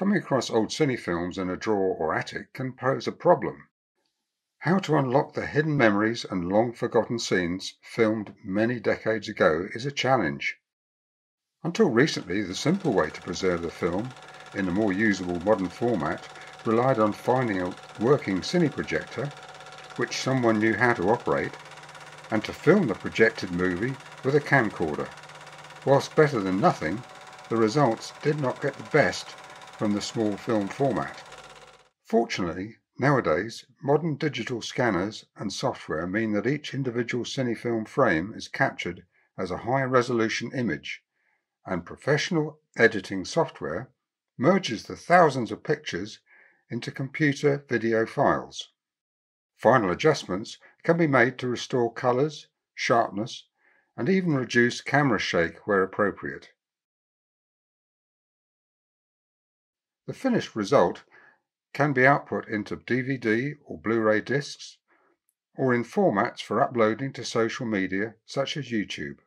Coming across old cine films in a drawer or attic can pose a problem. How to unlock the hidden memories and long forgotten scenes filmed many decades ago is a challenge. Until recently, the simple way to preserve the film in a more usable modern format relied on finding a working cine projector, which someone knew how to operate, and to film the projected movie with a camcorder. Whilst better than nothing, the results did not get the best from the small film format. Fortunately, nowadays, modern digital scanners and software mean that each individual cinefilm frame is captured as a high resolution image, and professional editing software merges the thousands of pictures into computer video files. Final adjustments can be made to restore colors, sharpness, and even reduce camera shake where appropriate. The finished result can be output into DVD or Blu-ray discs or in formats for uploading to social media such as YouTube.